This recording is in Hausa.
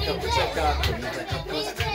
saka fuskar ka